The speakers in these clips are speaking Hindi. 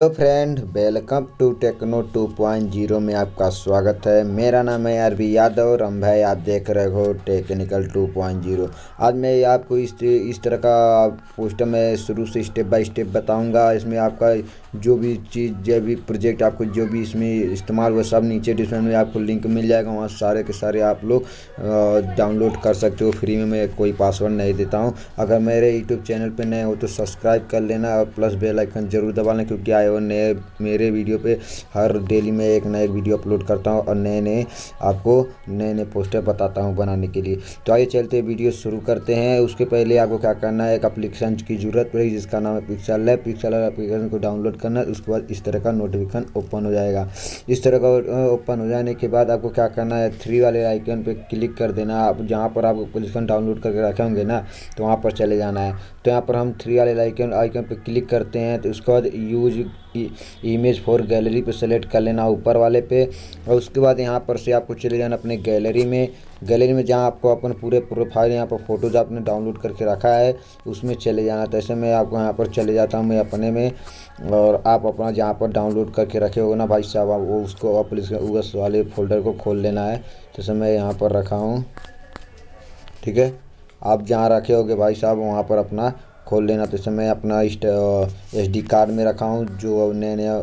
Hello friend, welcome to techno 2.0 में आपका स्वागत है। मेरा नाम है अरबी यादव और हम भाई आप देख रहे हो टेक्निकल 2.0 आज मैं आपको इस इस तरह का पोस्टर में शुरू से स्टेप बाय स्टेप बताऊँगा। इसमें आपका जो भी चीज़, जो भी प्रोजेक्ट आपको, जो भी इसमें इस्तेमाल हुआ सब नीचे डिस्क्रिप्शन में आपको लिंक मिल जाएगा। वहाँ सारे के सारे आप लोग डाउनलोड कर सकते हो। फ्री में मैं कोई पासवर्ड नहीं देता हूँ। अगर मेरे यूट्यूब चैनल पर नए हो तो सब्सक्राइब कर लेना और प्लस बेलाइकन ज़रूर दबा लें क्योंकि आए और नए मेरे वीडियो पे। हर डेली में एक नए वीडियो अपलोड करता हूँ और नए नए आपको नए नए पोस्टर बताता हूँ बनाने के लिए। तो आइए चलते वीडियो शुरू करते हैं। उसके पहले आपको क्या करना है? एक अप्लीकेशन की ज़रूरत पड़ेगी जिसका नाम है पिक्सल है पिक्सल एप्लीकेशन को डाउनलोड करना है। उसके बाद इस तरह का नोटिफिकेशन ओपन हो जाएगा। इस तरह का ओपन हो जाने के बाद आपको क्या करना है? थ्री वाले आइकन पर क्लिक कर देना। आप जहाँ पर आप एप्लीकेशन डाउनलोड करके रखे होंगे ना तो वहाँ पर चले जाना है। तो यहाँ पर हम थ्री वाले आइकन आइकन पर क्लिक करते हैं। तो उसके बाद यूज़ इमेज फॉर गैलरी पे सेलेक्ट कर लेना ऊपर वाले पे। और उसके बाद यहाँ पर से आपको चले जाना अपने गैलरी में। गैलरी में जहाँ आपको अपन पूरे प्रोफ़ाइल यहाँ पर फ़ोटोज़ आपने डाउनलोड करके रखा है, उसमें चले जाना। तो ऐसे में आपको यहाँ पर चले जाता हूँ मैं अपने में। और आप अपना जहाँ पर डाउनलोड करके रखे हो ना भाई साहब वो उसको उस वाले फोल्डर को खोल लेना है। जैसे मैं यहाँ पर रखा हूँ। ठीक है? आप जहाँ रखे होगे भाई साहब, वहाँ पर अपना खोल लेना तो इस समय अपना एस डी कार्ड में रखा हूँ, जो नया नया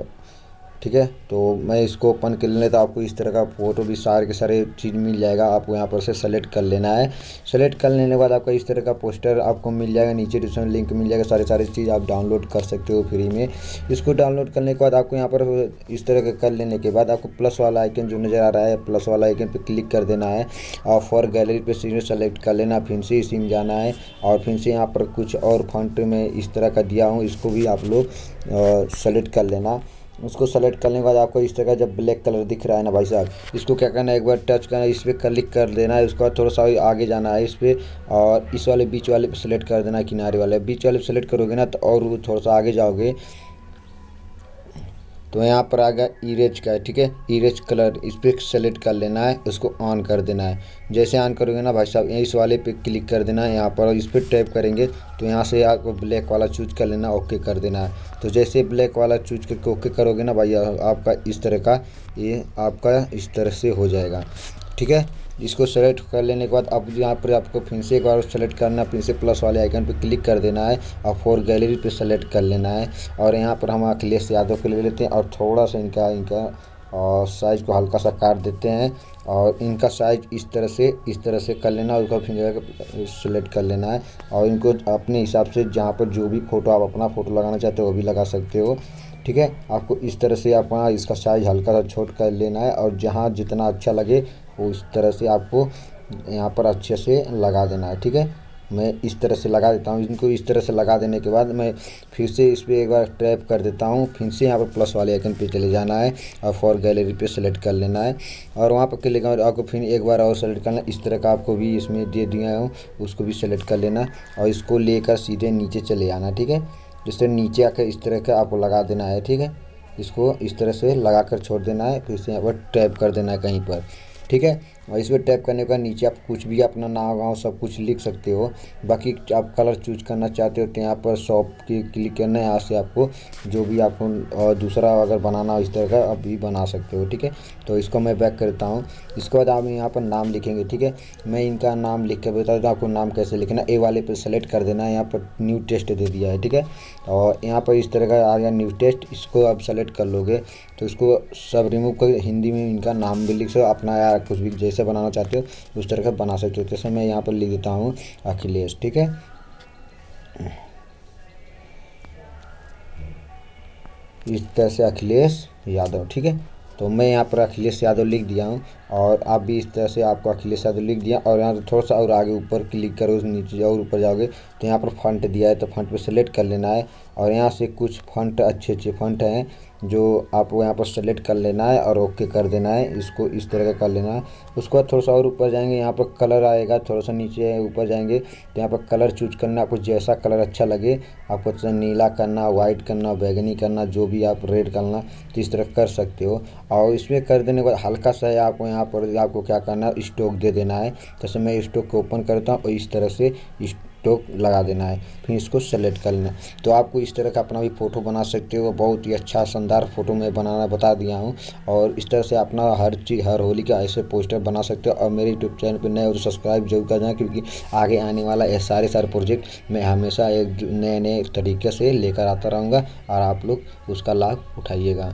ठीक है? तो मैं इसको ओपन कर लेता आपको इस तरह का फ़ोटो भी सारे के सारे चीज़ मिल जाएगा। आपको यहाँ पर से सेलेक्ट कर लेना है। सेलेक्ट कर लेने के बाद आपका इस तरह का पोस्टर आपको मिल जाएगा। नीचे डिस्क्रिप्शन लिंक मिल जाएगा। सारे सारे चीज़ आप डाउनलोड कर सकते हो फ्री में। इसको डाउनलोड करने के बाद आपको यहाँ पर इस तरह का कर लेने के बाद आपको प्लस वाला आइकन जो नज़र आ रहा है प्लस वाला आइकन पर क्लिक कर देना है। और फॉर गैलरी पर सीन सेलेक्ट कर लेना। फिर से सिम जाना है। और फिर से यहाँ पर कुछ और फंट में इस तरह का दिया हूँ। इसको भी आप लोग सेलेक्ट कर लेना। उसको सेलेक्ट करने के बाद आपको इस तरह का जब ब्लैक कलर दिख रहा है ना भाई साहब, इसको क्या करना है, एक बार टच करना है, इस पर क्लिक कर देना है, उसके बाद थोड़ा सा आगे जाना है इस पर और इस वाले बीच वाले पे सेलेक्ट कर देना है किनारे वाले। बीच वाले पे सेलेक्ट करोगे ना तो और थोड़ा सा आगे जाओगे। तो यहाँ पर आ गया इरेज का, ठीक है? इरेज कलर इस पर सेलेक्ट कर लेना है, उसको ऑन कर देना है। जैसे ऑन करोगे ना भाई साहब, इस वाले पे क्लिक कर देना है यहाँ पर इस पर टैप करेंगे तो यहाँ से आपको ब्लैक वाला चूज़ कर लेना ओके कर देना है। तो जैसे ब्लैक वाला चूज़ करके ओके करोगे ना भाई, आपका इस तरह का, ये आपका इस तरह से हो जाएगा, ठीक है? इसको सेलेक्ट कर लेने के बाद अब यहाँ पर आपको फिर से एक बार सेलेक्ट करना है, फिर से प्लस वाले आइकन पर क्लिक कर देना है और फोर गैलरी पर सेलेक्ट कर लेना है। और यहाँ पर हम अखिलेश यादव को ले लेते हैं और थोड़ा सा इनका इनका, और साइज़ को हल्का सा काट देते हैं और इनका साइज़ इस तरह से, इस तरह से कर लेना है उसका जगह सेलेक्ट कर लेना है। और इनको अपने हिसाब से जहाँ पर जो भी फ़ोटो आप अपना फ़ोटो लगाना चाहते हो वो भी लगा सकते हो। ठीक है? आपको इस तरह से अपना इसका साइज़ हल्का सा छोट कर लेना है और जहाँ जितना अच्छा लगे इस तरह से आपको यहाँ पर अच्छे से लगा देना है, ठीक है? मैं इस तरह से लगा देता हूँ, इनको इस तरह से लगा देने के बाद मैं फिर से इस पर एक बार टैप कर देता हूँ, फिर से यहाँ पर प्लस वाले आइकन पे चले जाना है और फॉर गैलरी पे सेलेक्ट कर लेना है और वहाँ पर क्लिक आपको फिर एक बार और सेलेक्ट करना इस तरह का आपको भी इसमें दे दिया हूँ, उसको भी सेलेक्ट कर लेना और इसको लेकर सीधे नीचे चले जाना ठीक है? जिससे नीचे आकर इस तरह का आपको लगा देना है, ठीक है? इसको इस तरह से लगा कर छोड़ देना है, फिर से यहाँ पर टैप कर देना है कहीं पर। ठीक है? और इस पर टैप करने का नीचे आप कुछ भी अपना नाम, गाँव सब कुछ लिख सकते हो। बाकी आप कलर चूज़ करना चाहते हो तो यहाँ पर शॉप की क्लिक करना है, यहाँ से आपको जो भी आपको और दूसरा अगर बनाना हो इस तरह का, आप भी बना सकते हो, ठीक है? तो इसको मैं बैक करता हूँ। इसके बाद आप यहाँ पर नाम लिखेंगे, ठीक है? मैं इनका नाम लिख कर बता दूँ आपको नाम कैसे लिखना ए वाले पर सेलेक्ट कर देना है, यहाँ पर न्यू टेस्ट दे दिया है, ठीक है? और यहाँ पर इस तरह का आ गया न्यू टेस्ट इसको आप सेलेक्ट कर लोगे तो इसको सब रिमूव कर, हिंदी में इनका नाम भी लिख सको अपना या कुछ भी जैसे बनाना चाहते हो उस तरह का बना सकते हो। जैसे मैं यहाँ पर लिख देता हूँ, अखिलेश, ठीक है? इस तरह से अखिलेश यादव, ठीक है? तो मैं यहाँ पर अखिलेश यादव लिख दिया हूँ। और आप भी इस तरह से आपको अखिलेश यादव लिख दिया और यहाँ से थोड़ा सा और आगे ऊपर क्लिक करो नीचे और ऊपर जाओगे तो यहाँ पर फंट दिया है तो फंट पे सेलेक्ट कर लेना है। और यहाँ से कुछ फंट अच्छे अच्छे फंट हैं, जो आपको यहाँ पर सेलेक्ट कर लेना है और ओके कर देना है। इसको इस तरह का कर लेना है। उसके बाद थोड़ा सा और ऊपर जाएँगे, यहाँ पर कलर आएगा, थोड़ा सा नीचे ऊपर जाएँगे तो यहाँ पर कलर चूज़ करना, आपको जैसा कलर अच्छा लगे, आपको नीला करना वाइट करना, बैगनी करना, जो भी आप रेड करना तो इस तरह कर सकते हो। और इसमें कर देने के बाद हल्का सा आपको यहाँ पर आपको क्या करना है? स्टॉक दे देना है। जैसे मैं स्टॉक को ओपन करता हूँ और इस तरह से तो लगा देना है। फिर इसको सेलेक्ट कर लेना तो आपको इस तरह का अपना भी फ़ोटो बना सकते हो। बहुत ही अच्छा शानदार फ़ोटो मैं बनाना, बता दिया हूँ। और इस तरह से अपना हर चीज़, हर होली का ऐसे पोस्टर बना सकते हो। और मेरे यूट्यूब चैनल पर नए और सब्सक्राइब ज़रूर कर देना, क्योंकि आगे आने वाला ये सारे सारे प्रोजेक्ट मैं हमेशा एक नए नए तरीके से लेकर आता रहूँगा। और आप लोग उसका लाभ उठाइएगा।